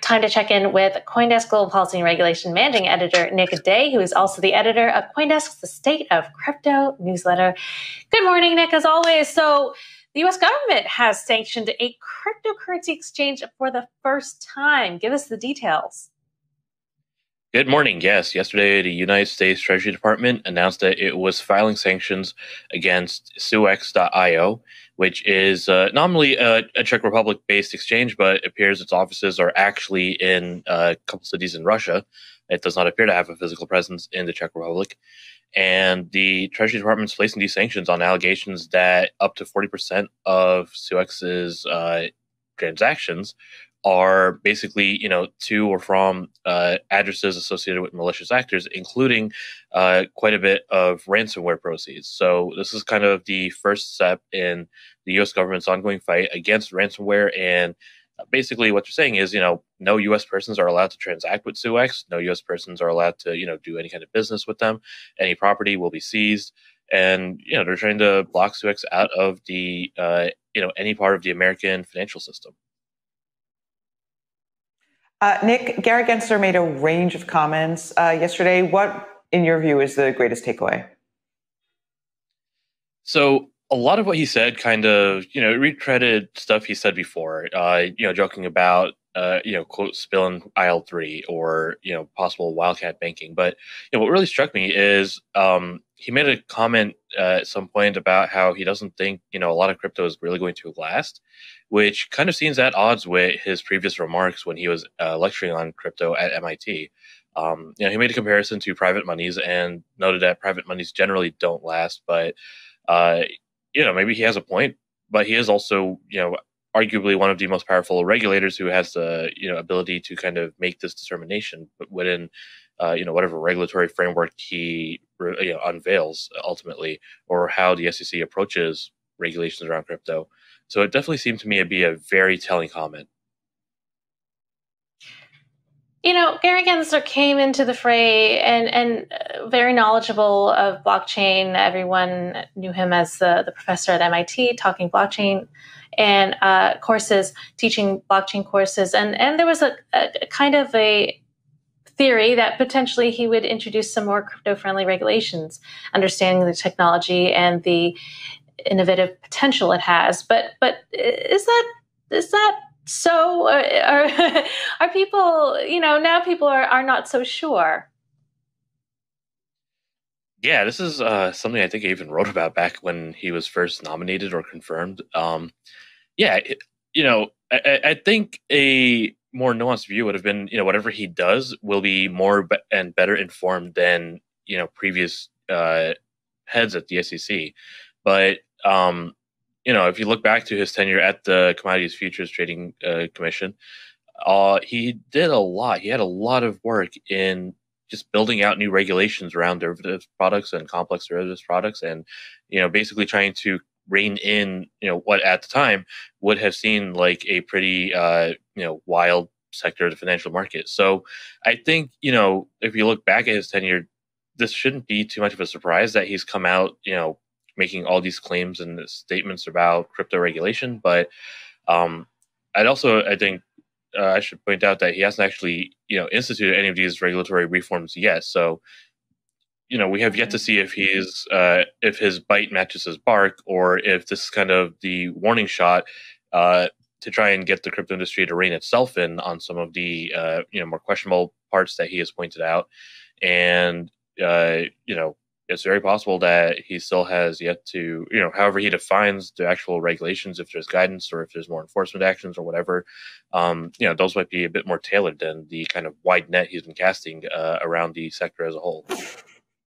time to check in with CoinDesk Global Policy and Regulation Managing Editor Nick De, who is also the editor of CoinDesk's The State of Crypto newsletter. Good morning, Nick, as always. So, the US government has sanctioned a cryptocurrency exchange for the first time. Give us the details. Good morning. Yes, yesterday the United States Treasury Department announced that it was filing sanctions against Suex.io, which is uh, nominally a, a, Czech Republic based exchange, but it appears its offices are actually in uh, a couple cities in Russia. It does not appear to have a physical presence in the Czech Republic. And the Treasury Department is placing these sanctions on allegations that up to 40% of Suex's uh, transactions are basically you know to or from uh, addresses associated with malicious actors, including uh, quite a bit of ransomware proceeds. So this is kind of the first step in the U.S. government's ongoing fight against ransomware. And uh, basically, what they're saying is, you know, no U.S. persons are allowed to transact with Suex. No U.S. persons are allowed to you know do any kind of business with them. Any property will be seized. And you know they're trying to block Suex out of the uh, you know any part of the American financial system. Uh, Nick, Gary Gensler made a range of comments uh, yesterday. What, in your view, is the greatest takeaway? So a lot of what he said kind of, you know, retreaded stuff he said before, uh, you know, joking about, uh, you know, quote, spilling IL3 or, you know, possible wildcat banking. But, you know, what really struck me is um, he made a comment uh, at some point about how he doesn't think, you know, a lot of crypto is really going to last which kind of seems at odds with his previous remarks when he was uh, lecturing on crypto at MIT. Um, you know, he made a comparison to private monies and noted that private monies generally don't last, but uh, you know, maybe he has a point. But he is also, you know, arguably one of the most powerful regulators who has the you know ability to kind of make this determination within uh, you know whatever regulatory framework he you know, unveils ultimately, or how the SEC approaches regulations around crypto. So it definitely seemed to me to be a very telling comment. You know, Gary Gensler came into the fray and and uh, very knowledgeable of blockchain. Everyone knew him as the, the professor at MIT talking blockchain and uh, courses, teaching blockchain courses. And, and there was a, a, kind of a theory that potentially he would introduce some more crypto friendly regulations, understanding the technology and the innovative potential it has. But but is that is that so? Are are people you know now people are are not so sure. Yeah, this is uh, something I think I even wrote about back when he was first nominated or confirmed. Um, yeah, it, you know, I, I, think a more nuanced view would have been, you know, whatever he does will be more be- and better informed than you know previous uh, heads at the SEC. But um, you know, if you look back to his tenure at the Commodities Futures Trading uh, Commission, uh, he did a lot. He had a lot of work in just building out new regulations around derivative products and complex derivatives products, and you know, basically trying to rein in, you know, what at the time would have seemed like a pretty, uh, you know, wild sector of the financial market. So, I think you know, if you look back at his tenure, this shouldn't be too much of a surprise that he's come out, you know, making all these claims and statements about crypto regulation. But um, I'd also, I think, uh, I should point out that he hasn't actually, you know, instituted any of these regulatory reforms yet. So, you know, we have yet to see if he's uh, if his bite matches his bark, or if this is kind of the warning shot uh, to try and get the crypto industry to rein itself in on some of the uh, you know more questionable parts that he has pointed out, and uh, you know it's very possible that he still has yet to, you know, however he defines the actual regulations, if there's guidance or if there's more enforcement actions or whatever, um, you know, those might be a bit more tailored than the kind of wide net he's been casting uh, around the sector as a whole.